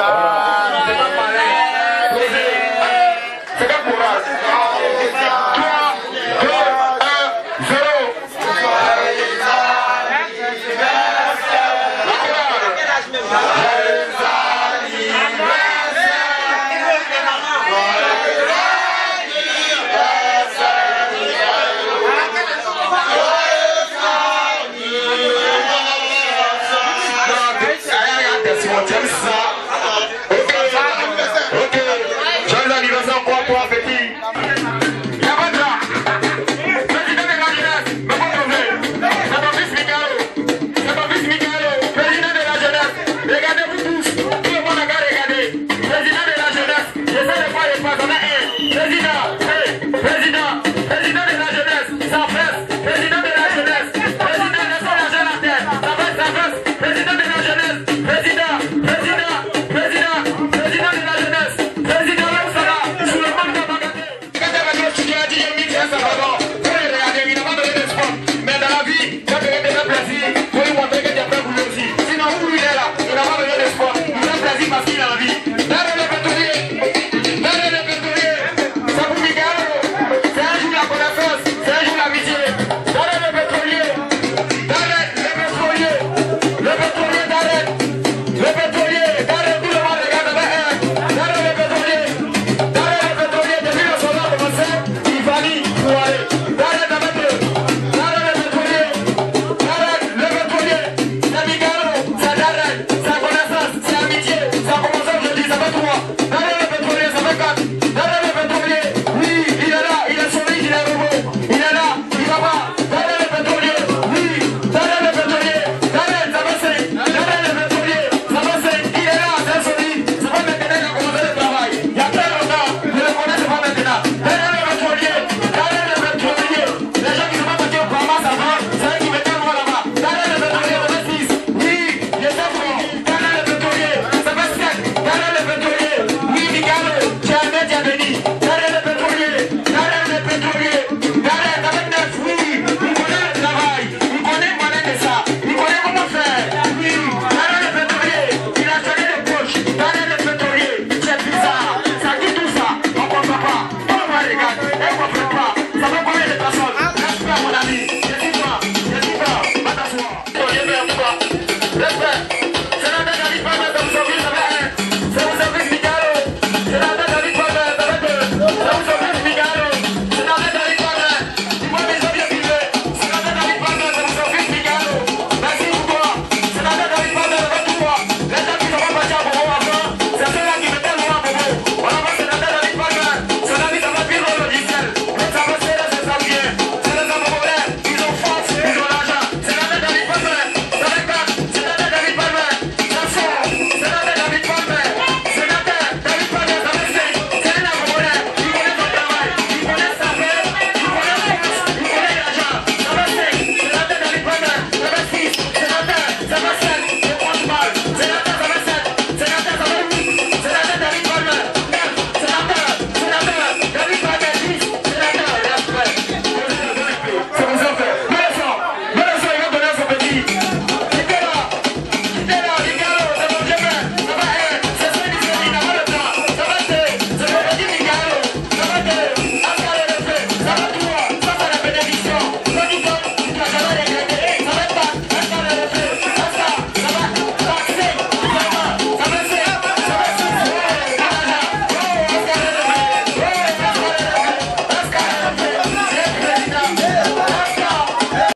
감사합니다. J'essaie dale, dale, dale. Thank you.